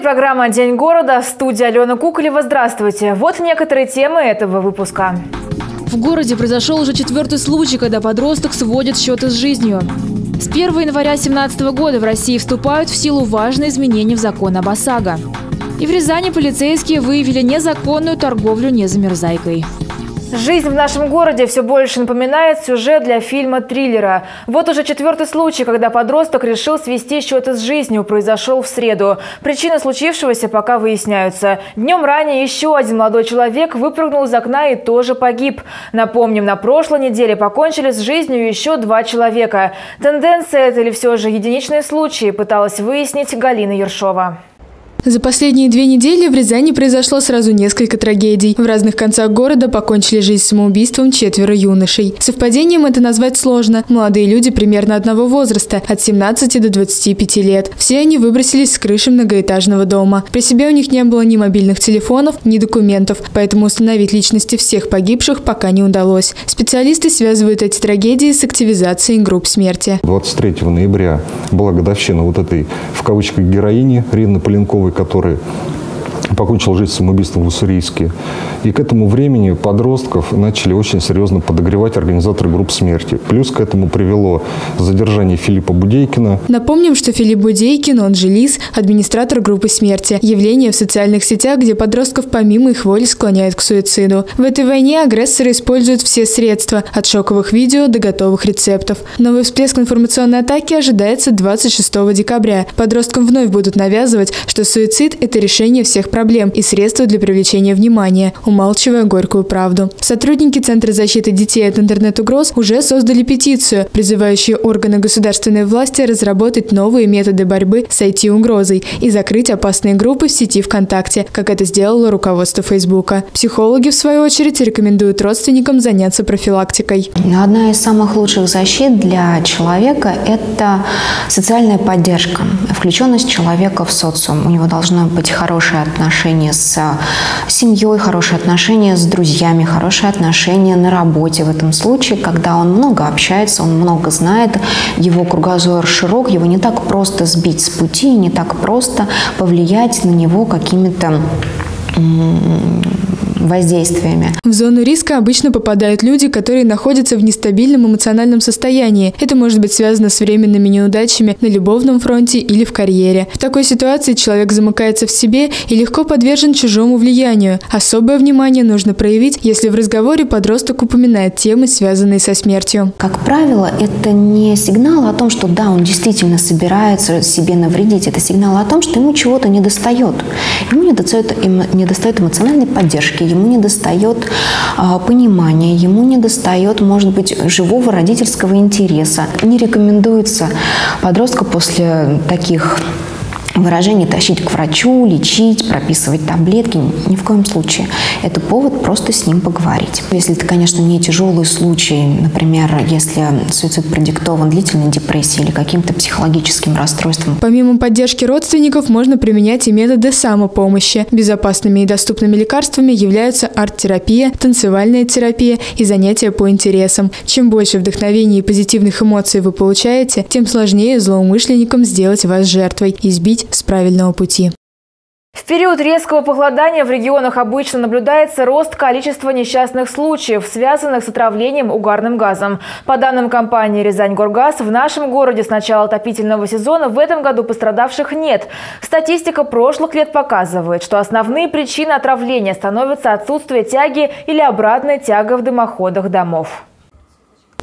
Программа «День города». В студии Алена Куколева. Здравствуйте. Вот некоторые темы этого выпуска. В городе произошел уже четвертый случай, когда подросток сводит счеты с жизнью. С 1 января 2017 года в России вступают в силу важные изменения в закон об ОСАГО. И в Рязани полицейские выявили незаконную торговлю незамерзайкой. Жизнь в нашем городе все больше напоминает сюжет для фильма-триллера. Вот уже четвертый случай, когда подросток решил свести счеты с жизнью, произошел в среду. Причины случившегося пока выясняются. Днем ранее еще один молодой человек выпрыгнул из окна и тоже погиб. Напомним, на прошлой неделе покончили с жизнью еще два человека. Тенденция это или все же единичные случаи, пыталась выяснить Галина Ершова. За последние две недели в Рязани произошло сразу несколько трагедий. В разных концах города покончили жизнь самоубийством четверо юношей. Совпадением это назвать сложно. Молодые люди примерно одного возраста, от 17 до 25 лет. Все они выбросились с крыши многоэтажного дома. При себе у них не было ни мобильных телефонов, ни документов, поэтому установить личности всех погибших пока не удалось. Специалисты связывают эти трагедии с активизацией групп смерти. 23 ноября была годовщина вот этой, в кавычках, героини Рины Поленковой, который покончил жизнь самоубийством в Уссурийске. И к этому времени подростков начали очень серьезно подогревать организаторы групп смерти. Плюс к этому привело задержание Филиппа Будейкина. Напомним, что Филипп Будейкин, он же Лис, администратор группы смерти. Явление в социальных сетях, где подростков помимо их воли склоняют к суициду. В этой войне агрессоры используют все средства, от шоковых видео до готовых рецептов. Новый всплеск информационной атаки ожидается 26 декабря. Подросткам вновь будут навязывать, что суицид – это решение всех проблем и средства для привлечения внимания умалчивая горькую правду. Сотрудники Центра защиты детей от интернет-угроз уже создали петицию, призывающую органы государственной власти разработать новые методы борьбы с IT-угрозой и закрыть опасные группы в сети ВКонтакте, как это сделало руководство Фейсбука. Психологи, в свою очередь, рекомендуют родственникам заняться профилактикой. Одна из самых лучших защит для человека – это социальная поддержка, включенность человека в социум. У него должно быть хорошее отношение с семьей, хорошее отношения с друзьями, хорошие отношения на работе. В этом случае, когда он много общается, он много знает, его кругозор широк, его не так просто сбить с пути, не так просто повлиять на него какими-то воздействиями. В зону риска обычно попадают люди, которые находятся в нестабильном эмоциональном состоянии. Это может быть связано с временными неудачами на любовном фронте или в карьере. В такой ситуации человек замыкается в себе и легко подвержен чужому влиянию. Особое внимание нужно проявить, если в разговоре подросток упоминает темы, связанные со смертью. Как правило, это не сигнал о том, что да, он действительно собирается себе навредить. Это сигнал о том, что ему чего-то не достает. Ему не достает, не достает эмоциональной поддержки, ему не достает а, понимания, ему не достает, может быть, живого родительского интереса. Не рекомендуется подростку после таких выражение тащить к врачу, лечить, прописывать таблетки. Ни в коем случае. Это повод просто с ним поговорить. Если это, конечно, не тяжелый случай, например, если суицид продиктован длительной депрессией или каким-то психологическим расстройством. Помимо поддержки родственников, можно применять и методы самопомощи. Безопасными и доступными лекарствами являются арт-терапия, танцевальная терапия и занятия по интересам. Чем больше вдохновения и позитивных эмоций вы получаете, тем сложнее злоумышленникам сделать вас жертвой и сбить с правильного пути. В период резкого похолодания в регионах обычно наблюдается рост количества несчастных случаев, связанных с отравлением угарным газом. По данным компании «Рязань-Горгаз», в нашем городе с начала отопительного сезона в этом году пострадавших нет. Статистика прошлых лет показывает, что основные причины отравления становятся отсутствие тяги или обратная тяга в дымоходах домов.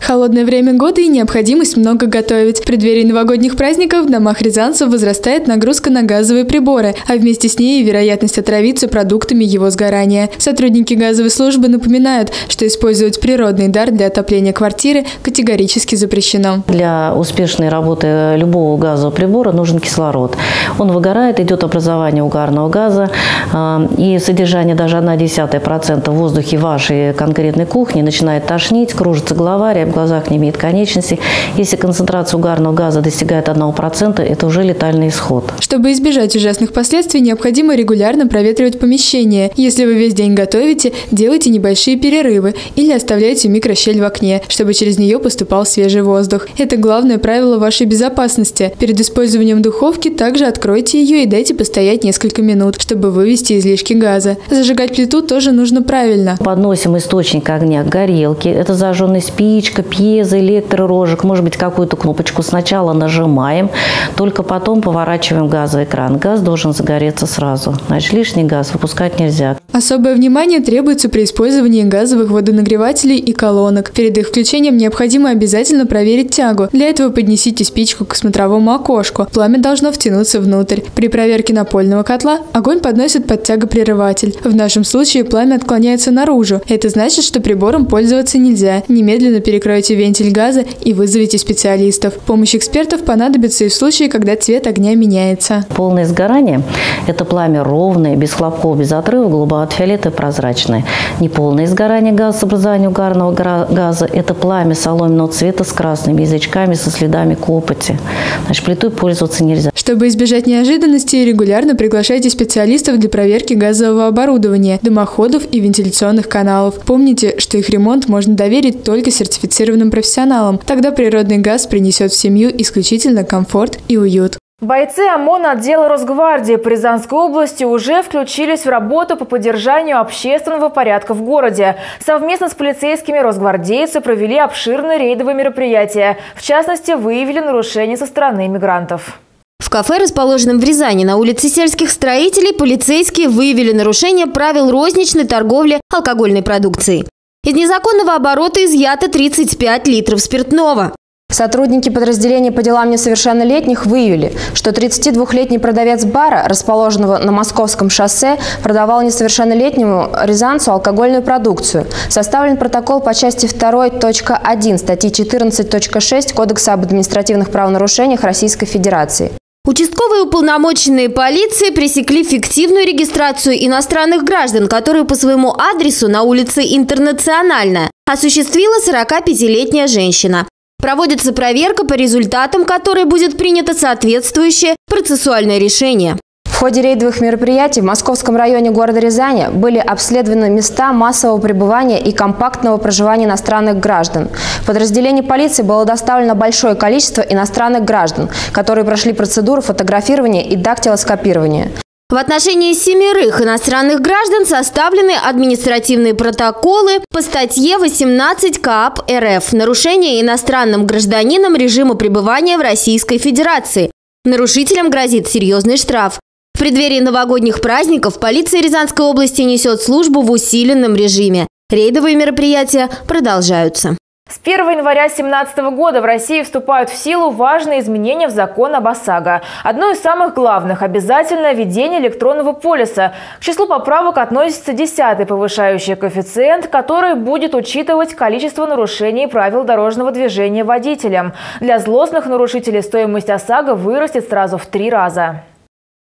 Холодное время года и необходимость много готовить. В преддверии новогодних праздников в домах рязанцев возрастает нагрузка на газовые приборы, а вместе с ней и вероятность отравиться продуктами его сгорания. Сотрудники газовой службы напоминают, что использовать природный дар для отопления квартиры категорически запрещено. Для успешной работы любого газового прибора нужен кислород. Он выгорает, идет образование угарного газа, а, и содержание даже 1,1% в воздухе вашей конкретной кухни начинает тошнить, кружится голова, глазах не имеет конечности. Если концентрация угарного газа достигает 1%, это уже летальный исход. Чтобы избежать ужасных последствий, необходимо регулярно проветривать помещение. Если вы весь день готовите, делайте небольшие перерывы или оставляйте микрощель в окне, чтобы через нее поступал свежий воздух. Это главное правило вашей безопасности. Перед использованием духовки также откройте ее и дайте постоять несколько минут, чтобы вывести излишки газа. Зажигать плиту тоже нужно правильно. Подносим источник огня к горелке. Это зажженная спичка, пьеза, электророжек, может быть, какую-то кнопочку. Сначала нажимаем, только потом поворачиваем газовый кран. Газ должен загореться сразу. Значит, лишний газ выпускать нельзя. Особое внимание требуется при использовании газовых водонагревателей и колонок. Перед их включением необходимо обязательно проверить тягу. Для этого поднесите спичку к смотровому окошку. Пламя должно втянуться внутрь. При проверке напольного котла огонь подносит под тягопрерыватель. В нашем случае пламя отклоняется наружу. Это значит, что прибором пользоваться нельзя. Немедленно перекройте вентиль газа и вызовите специалистов. Помощь экспертов понадобится и в случае, когда цвет огня меняется. Полное сгорание – это пламя ровное, без хлопков, без отрыва, голубовато-фиолетовое, прозрачное. Неполное сгорание газа с образованием угарного газа – это пламя соломенного цвета с красными язычками, со следами копоти. Значит, плитой пользоваться нельзя. Чтобы избежать неожиданностей, регулярно приглашайте специалистов для проверки газового оборудования, дымоходов и вентиляционных каналов. Помните, что их ремонт можно доверить только сертифицированным профессионалам. Тогда природный газ принесет в семью исключительно комфорт и уют. Бойцы ОМОН отдела Росгвардии по Рязанской области уже включились в работу по поддержанию общественного порядка в городе. Совместно с полицейскими росгвардейцы провели обширные рейдовые мероприятия. В частности, выявили нарушения со стороны мигрантов. В кафе, расположенном в Рязани на улице сельских строителей, полицейские выявили нарушение правил розничной торговли алкогольной продукцией. Из незаконного оборота изъято 35 литров спиртного. Сотрудники подразделения по делам несовершеннолетних выявили, что 32-летний продавец бара, расположенного на Московском шоссе, продавал несовершеннолетнему рязанцу алкогольную продукцию. Составлен протокол по части 2.1 статьи 14.6 Кодекса об административных правонарушениях Российской Федерации. Участковые уполномоченные полиции пресекли фиктивную регистрацию иностранных граждан, которые по своему адресу на улице Интернациональная осуществила 45-летняя женщина. Проводится проверка, по результатам которой будет принято соответствующее процессуальное решение. В ходе рейдовых мероприятий в Московском районе города Рязани были обследованы места массового пребывания и компактного проживания иностранных граждан. В подразделении полиции было доставлено большое количество иностранных граждан, которые прошли процедуру фотографирования и дактилоскопирования. В отношении семерых иностранных граждан составлены административные протоколы по статье 18 КАП РФ «Нарушение иностранным гражданином режима пребывания в Российской Федерации». Нарушителям грозит серьезный штраф. В преддверии новогодних праздников полиция Рязанской области несет службу в усиленном режиме. Рейдовые мероприятия продолжаются. С 1 января 2017 года в России вступают в силу важные изменения в закон об ОСАГО. Одно из самых главных – обязательное введение электронного полиса. К числу поправок относится 10-й повышающий коэффициент, который будет учитывать количество нарушений правил дорожного движения водителям. Для злостных нарушителей стоимость ОСАГО вырастет сразу в три раза.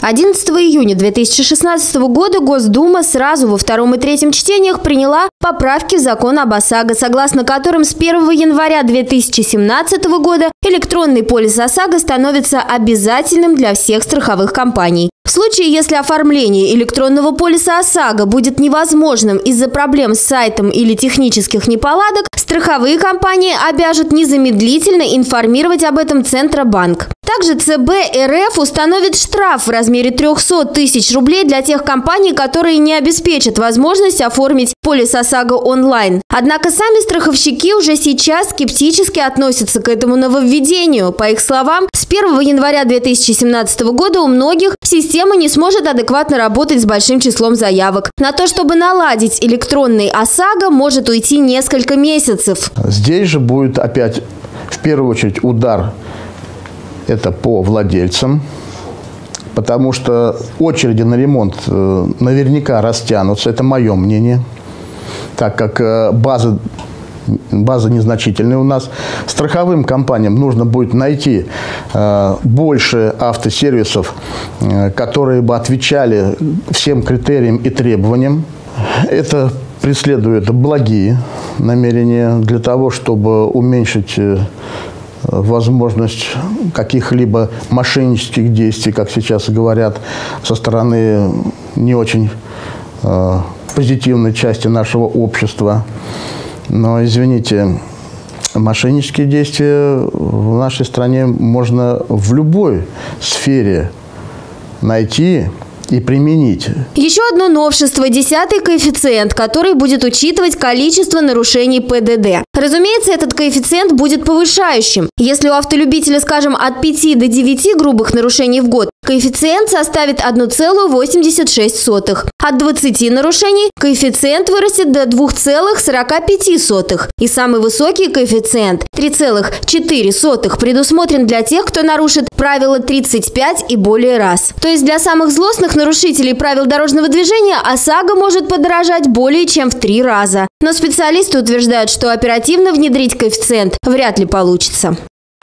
11 июня 2016 года Госдума сразу во втором и третьем чтениях приняла поправки в закон об ОСАГО, согласно которым с 1 января 2017 года электронный полис ОСАГО становится обязательным для всех страховых компаний. В случае, если оформление электронного полиса ОСАГО будет невозможным из-за проблем с сайтом или технических неполадок, страховые компании обяжут незамедлительно информировать об этом Центробанк. Также ЦБ РФ установит штраф в размере 300 тысяч рублей для тех компаний, которые не обеспечат возможность оформить полис ОСАГО онлайн. Однако сами страховщики уже сейчас скептически относятся к этому нововведению. По их словам, с 1 января 2017 года у многих система не сможет адекватно работать с большим числом заявок. На то, чтобы наладить электронный ОСАГО, может уйти несколько месяцев. Здесь же будет опять в первую очередь удар это по владельцам, потому что очереди на ремонт э, наверняка растянутся, это мое мнение, так как э, база база незначительная у нас. Страховым компаниям нужно будет найти э, больше автосервисов, э, которые бы отвечали всем критериям и требованиям. Это преследует благие намерения для того, чтобы уменьшить э, возможность каких-либо мошеннических действий, как сейчас говорят, со стороны не очень э, позитивной части нашего общества. Но, извините, мошеннические действия в нашей стране можно в любой сфере найти и применить. Еще одно новшество – десятый коэффициент, который будет учитывать количество нарушений ПДД. Разумеется, этот коэффициент будет повышающим. Если у автолюбителя, скажем, от 5 до 9 грубых нарушений в год, коэффициент составит 1,86. От 20 нарушений коэффициент вырастет до 2,45. И самый высокий коэффициент – 3,4 предусмотрен для тех, кто нарушит правило 35 и более раз. То есть для самых злостных нарушителей правил дорожного движения ОСАГО может подорожать более чем в три раза. Но специалисты утверждают, что оперативно внедрить коэффициент вряд ли получится.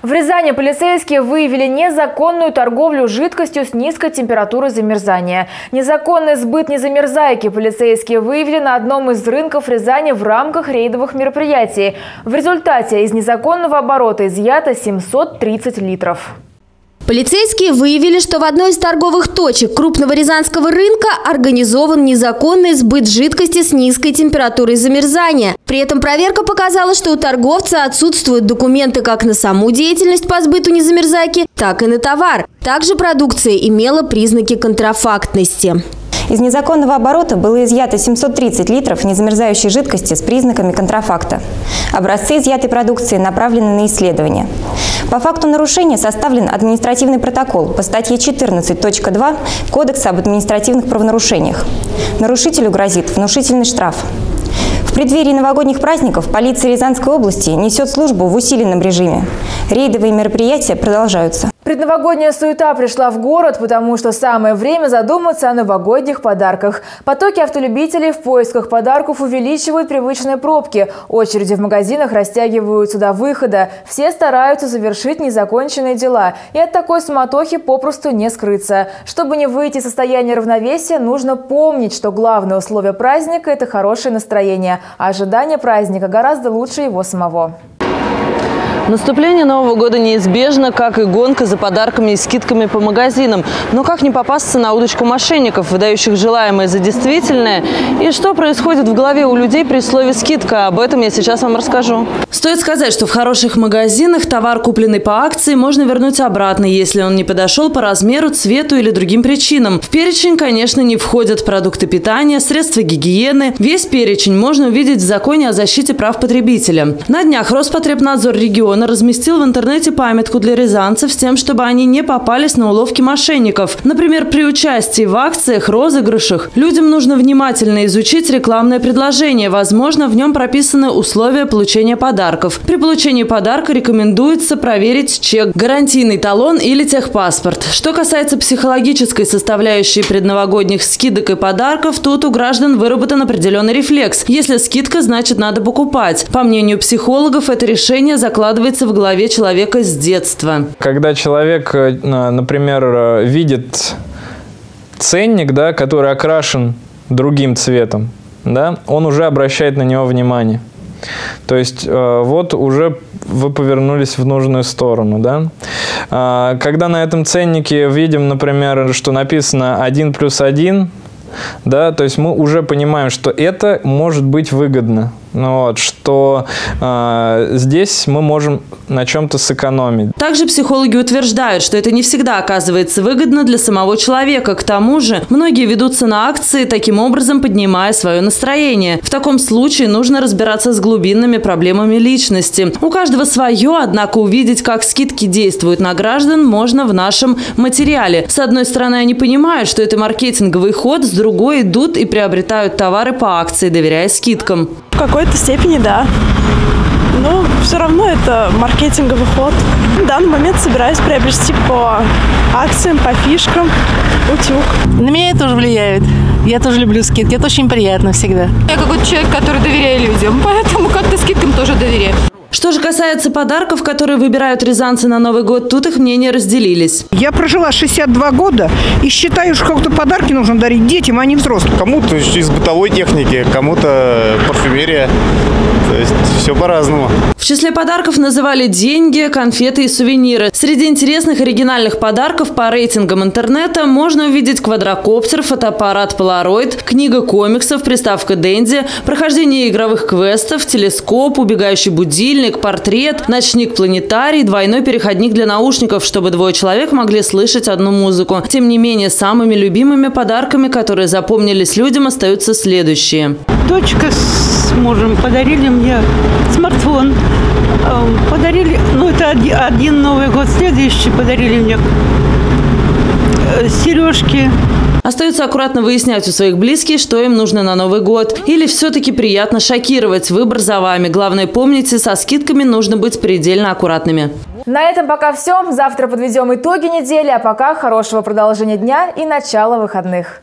В Рязани полицейские выявили незаконную торговлю жидкостью с низкой температурой замерзания. Незаконный сбыт незамерзайки полицейские выявили на одном из рынков Рязани в рамках рейдовых мероприятий. В результате из незаконного оборота изъято 730 литров. Полицейские выявили, что в одной из торговых точек крупного рязанского рынка организован незаконный сбыт жидкости с низкой температурой замерзания. При этом проверка показала, что у торговца отсутствуют документы как на саму деятельность по сбыту незамерзайки, так и на товар. Также продукция имела признаки контрафактности. Из незаконного оборота было изъято 730 литров незамерзающей жидкости с признаками контрафакта. Образцы изъятой продукции направлены на исследование. По факту нарушения составлен административный протокол по статье 14.2 Кодекса об административных правонарушениях. Нарушителю грозит внушительный штраф. В преддверии новогодних праздников полиция Рязанской области несет службу в усиленном режиме. Рейдовые мероприятия продолжаются. Предновогодняя суета пришла в город, потому что самое время задуматься о новогодних подарках. Потоки автолюбителей в поисках подарков увеличивают привычные пробки. Очереди в магазинах растягиваются до выхода. Все стараются завершить незаконченные дела. И от такой суматохи попросту не скрыться. Чтобы не выйти из состояния равновесия, нужно помнить, что главное условие праздника – это хорошее настроение. А ожидание праздника гораздо лучше его самого. Наступление Нового года неизбежно, как и гонка за подарками и скидками по магазинам. Но как не попасться на удочку мошенников, выдающих желаемое за действительное? И что происходит в голове у людей при слове «скидка»? Об этом я сейчас вам расскажу. Стоит сказать, что в хороших магазинах товар, купленный по акции, можно вернуть обратно, если он не подошел по размеру, цвету или другим причинам. В перечень, конечно, не входят продукты питания, средства гигиены. Весь перечень можно увидеть в законе о защите прав потребителя. На днях Роспотребнадзор региона региона разместил в интернете памятку для рязанцев с тем, чтобы они не попались на уловки мошенников. Например, при участии в акциях, розыгрышах людям нужно внимательно изучить рекламное предложение. Возможно, в нем прописаны условия получения подарков. При получении подарка рекомендуется проверить чек, гарантийный талон или техпаспорт. Что касается психологической составляющей предновогодних скидок и подарков, тут у граждан выработан определенный рефлекс. Если скидка, значит надо покупать. По мнению психологов, это решение закладывает закладывается в голове человека с детства. Когда человек, э, например, э, видит ценник, да, который окрашен другим цветом, да, он уже обращает на него внимание. То есть э, вот уже вы повернулись в нужную сторону, да. А, когда на этом ценнике видим, например, что написано 1 плюс 1, да, то есть мы уже понимаем, что это может быть выгодно. Ну вот, что э, здесь мы можем на чем-то сэкономить. Также психологи утверждают, что это не всегда оказывается выгодно для самого человека. К тому же многие ведутся на акции, таким образом поднимая свое настроение. В таком случае нужно разбираться с глубинными проблемами личности. У каждого свое, однако увидеть, как скидки действуют на граждан, можно в нашем материале. С одной стороны, они понимают, что это маркетинговый ход, с другой идут и приобретают товары по акции, доверяя скидкам. В какой-то степени, да. Но все равно это маркетинговый ход. В данный момент собираюсь приобрести по акциям, по фишкам утюг. На меня это тоже влияет. Я тоже люблю скидки. Это очень приятно всегда. Я какой-то человек, который доверяет людям, поэтому как-то скидкам тоже доверяю. Что же касается подарков, которые выбирают рязанцы на Новый год, тут их мнения разделились. Я прожила 62 года и считаю, что как-то подарки нужно дарить детям, а не взрослым. Кому-то из бытовой техники, кому-то парфюмерия. То есть все по-разному. В числе подарков называли деньги, конфеты и сувениры. Среди интересных оригинальных подарков по рейтингам интернета можно увидеть квадрокоптер, фотоаппарат Polaroid, книга комиксов, приставка Дэнди, прохождение игровых квестов, телескоп, убегающий будильник, портрет, ночник-планетарий, двойной переходник для наушников, чтобы двое человек могли слышать одну музыку. Тем не менее, самыми любимыми подарками, которые запомнились людям, остаются следующие. Дочка с мужем подарили мне смартфон. Эм, подарили, ну это один Новый год, следующий подарили мне э, сережки. Остается аккуратно выяснять у своих близких, что им нужно на Новый год. Или все-таки приятно шокировать. Выбор за вами. Главное, помните, со скидками нужно быть предельно аккуратными. На этом пока все. Завтра подведем итоги недели, а пока хорошего продолжения дня и начала выходных.